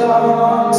down.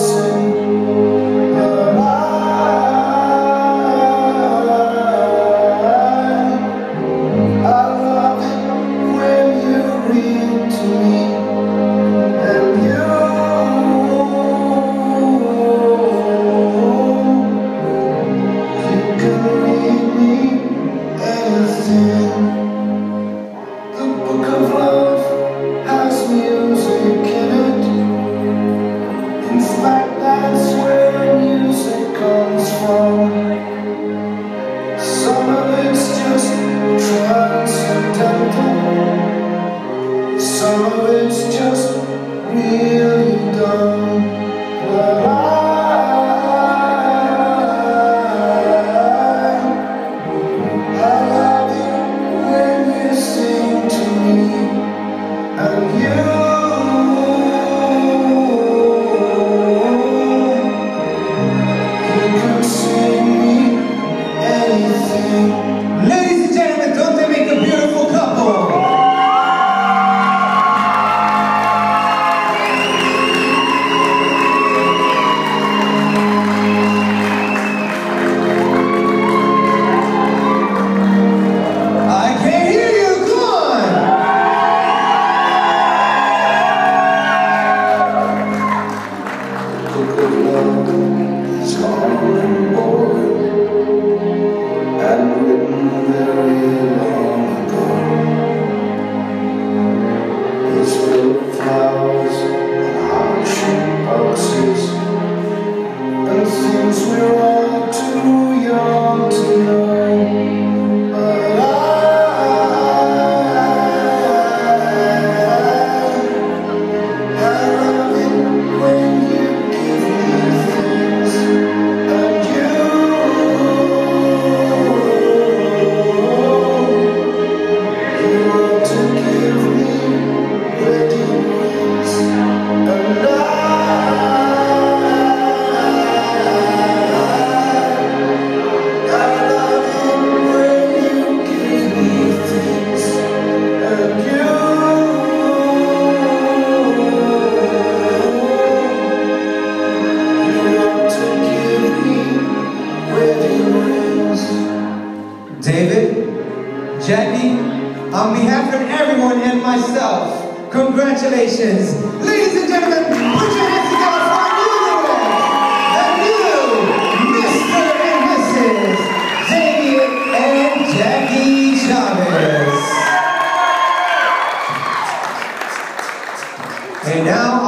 of its to Jackie, on behalf of everyone and myself, congratulations. Ladies and gentlemen, put your hands together for our new winner, the new Mr. and Mrs. David and Jackie Chaves. And now,